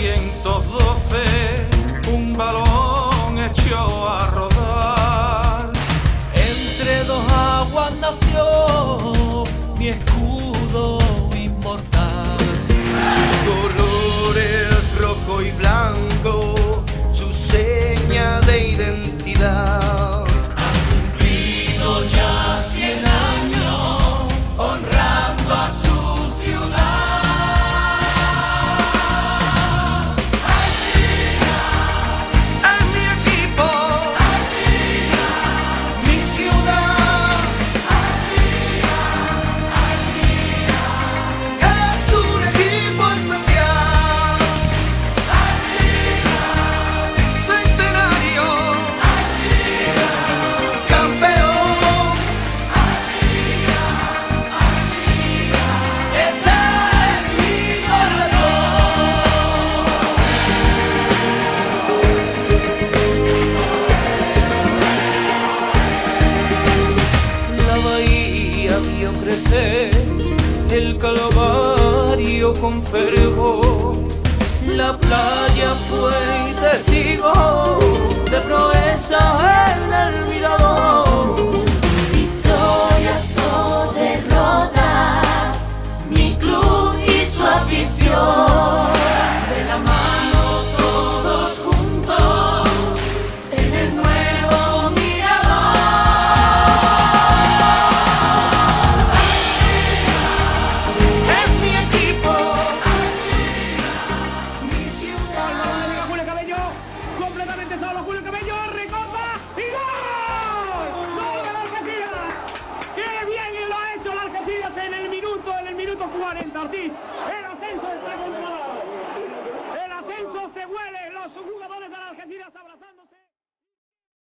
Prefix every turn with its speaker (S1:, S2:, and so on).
S1: 1912 un balón echó a rodar. Entre
S2: dos aguas nació
S1: mi escudo inmortal. Sus colores el calvario con. La playa fue testigo de
S3: proezas Juárez Ortiz. El ascenso está comprobado. El ascenso se huele. Los jugadores de la Argentina se abrazan.